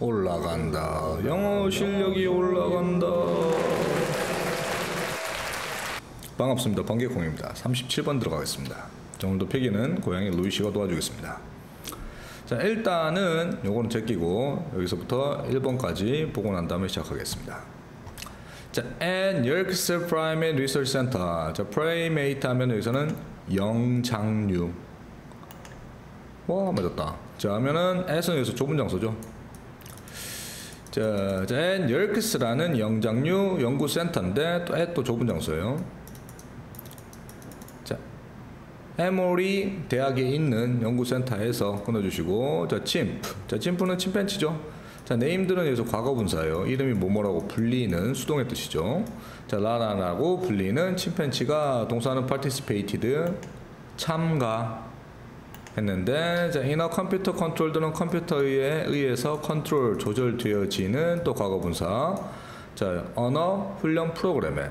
올라간다. 영어 실력이 올라간다. 반갑습니다. 번개콩입니다. 37번 들어가겠습니다. 자, 오늘도 필기는 고양이 루이 씨가 도와주겠습니다. 자, 일단은 요거는 제끼고 여기서부터 1번까지 보고 난 다음에 시작하겠습니다. 자, at Yerkes Primate Research Center. 자, primate 하면 여기서는 영장류. 와, 맞았다. 자, 하면은 S는 여기서 좁은 장소죠. 자, Yerkes라는 영장류 연구센터인데 또, 또 좁은 장소예요. 자, 에모리 대학에 있는 연구센터에서 끊어주시고 자, 침프. 자, 침프는 침팬치죠. 자, 네임들은 여기서 과거분사예요. 이름이 뭐뭐라고 불리는 수동의 뜻이죠. 자, 라라라고 불리는 침팬치가 동사는 participated 참가 했는데 자, in a computer controlled는 컴퓨터에 의해서 컨트롤 조절되어지는 또 과거 분사. 자, 언어 훈련 프로그램에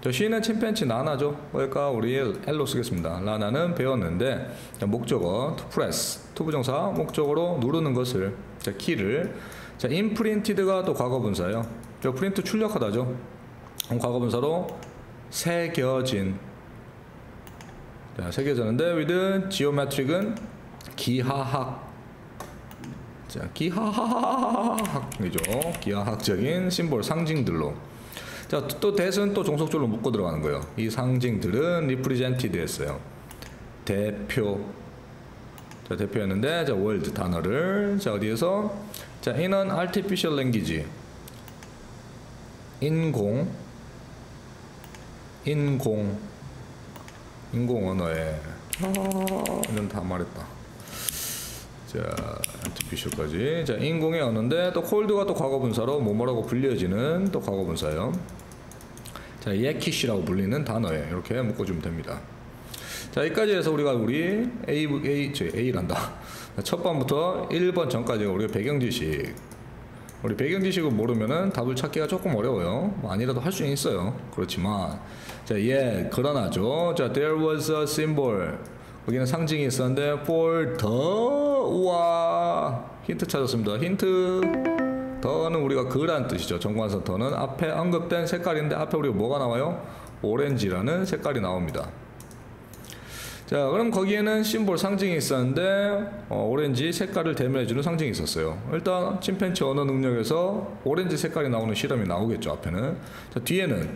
자, C는 침팬치 라나죠. 그러니까 우리 L로 쓰겠습니다. 라나는 배웠는데 자, 목적어 to press 투부정사 목적어로 누르는 것을 자, 키를 자, imprinted가 또 과거 분사예요. 저 프린트 출력하다죠. 과거 분사로 새겨진. 자, 새겨졌는데 with geometric은 기하학. 자, 기하학이죠. 기하학적인 심볼 상징들로. 자, 또 대은 또 종속줄로 묶고 들어가는 거예요. 이 상징들은 represented 했어요. 대표. 자, 대표였는데, 자, 월드 단어를, 자, 어디에서? 자, in an artificial language. 인공, 인공, 인공 언어에. 아, 이건 다 말했다. 자, artificial까지. 자, 인공의 언어인데, 또 cold가 또 과거 분사로 뭐뭐라고 불려지는 또 과거 분사예요. 자, 예키시라고 불리는 단어에 이렇게 묶어주면 됩니다. 자, 여기까지 해서 우리가 우리 A, A, 저 A란다. 첫 번부터 1번 전까지가 우리가 배경 지식. 우리 배경 지식을 모르면은 답을 찾기가 조금 어려워요. 뭐 아니라도 할 수는 있어요. 그렇지만. 자, 예, 그러나죠. 자, there was a symbol. 거기는 상징이 있었는데, for the, 우와. 힌트 찾았습니다. 힌트. 더는 우리가 그란 뜻이죠. 정관사 더는 앞에 언급된 색깔인데, 앞에 우리가 뭐가 나와요? 오렌지라는 색깔이 나옵니다. 자, 그럼 거기에는 심볼 상징이 있었는데 어, 오렌지 색깔을 대면해주는 상징이 있었어요. 일단 침팬치 언어 능력에서 오렌지 색깔이 나오는 실험이 나오겠죠. 앞에는. 자, 뒤에는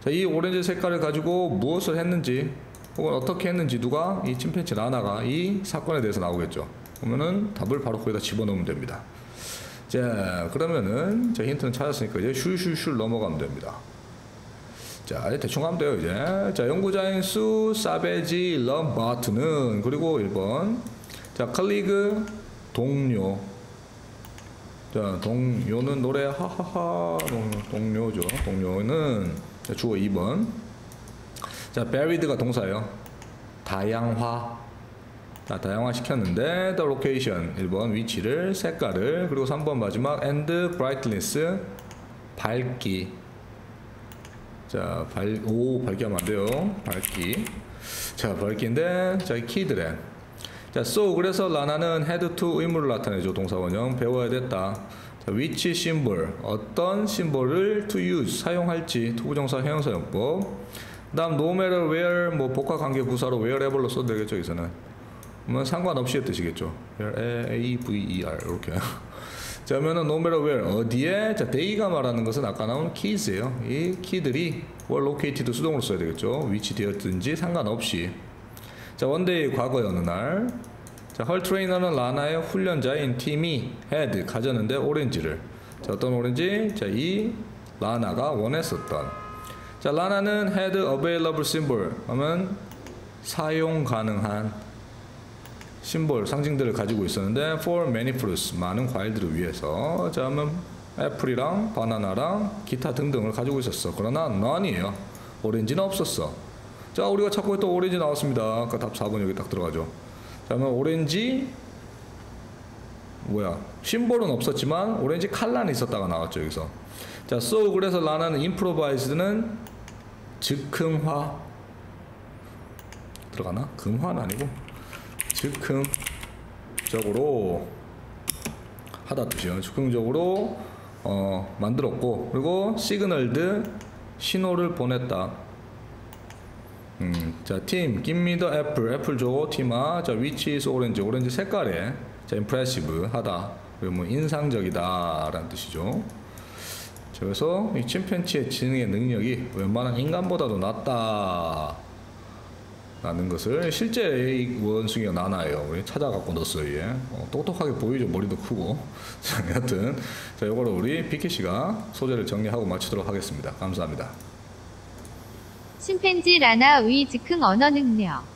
자, 이 오렌지 색깔을 가지고 무엇을 했는지 혹은 어떻게 했는지 누가 이 침팬치 라나가 이 사건에 대해서 나오겠죠. 그러면은 답을 바로 거기다 집어넣으면 됩니다. 자, 그러면은 자, 힌트는 찾았으니까 이제 슈슈슈 넘어가면 됩니다. 자, 대충 하면 돼요, 이제. 자, 연구자인 수, 사베지, 럼바트는, 그리고 1번. 자, 칼리그, 동료. 자, 동료는 노래, 하하하, 동 료, 죠 동료는, 자, 주어 2번. 자, buried가 동사예요. 다양화. 자, 다양화 시켰는데, the location. 1번, 위치를, 색깔을, 그리고 3번 마지막, and brightness, 밝기. 자, 발, 오, 밝기 하면 안 돼요. 밝기. 자, 밝기인데, 자, 키드래. 자, so, 그래서 라나는 had to 의무를 나타내죠. 동사원형. 배워야 됐다. 자, which symbol. 어떤 symbol을 to use. 사용할지. 투부정사 형용사용법. 그 다음, no matter where, 뭐, 복합관계 부사로 wherever로 써도 되겠죠, 여기서는. 뭐, 상관없이의 뜻이겠죠. where, E, V, E, R. 이렇게. 자, 그러면은 no matter where 어디에 자, they가 말하는 것은 아까 나온 keys예요. 이 키들이 were located 수동으로 써야 되겠죠. 위치되었든지 상관없이. 자, one day 과거의 어느 날. 자, her trainer는 라나의 훈련자인 팀이 had 가졌는데 오렌지를. 자, 어떤 오렌지? 자, 이 라나가 원했었던. 자, 라나는 had available symbol 하면 사용 가능한 심볼, 상징들을 가지고 있었는데 for many fruits, 많은 과일들을 위해서 자, 그러면 애플이랑 바나나랑 기타 등등을 가지고 있었어. 그러나 none이에요. 오렌지는 없었어. 자, 우리가 찾고 있던 오렌지 나왔습니다. 아까 답 4번 여기 딱 들어가죠. 자, 그러면 오렌지 뭐야? 심볼은 없었지만 오렌지 칼라는 있었다가 나왔죠, 여기서. 자, so 그래서 라나는 improvised는 즉흥화 들어가나? 금화는 아니고 즉흥적으로 하다 뜻이요. 즉흥적으로 어, 만들었고 그리고 signaled 신호를 보냈다. 음, 자, 팀, give me the apple, apple 줘, 팀아. 자, which is orange, 오렌지 색깔에. 자, impressive, 하다. 그리고 뭐 인상적이다 라는 뜻이죠. 자, 그래서 이 침팬지의 지능의 능력이 웬만한 인간보다도 낫다. 라는 것을 실제 이 원숭이가 나나요. 우리 찾아갖고 넣었어요. 얘. 어, 똑똑하게 보이죠. 머리도 크고. 자, 여하튼 자, 이거를 우리 비키 씨가 소재를 정리하고 마치도록 하겠습니다. 감사합니다. 심팬지 라나 의 즉흥 언어 능력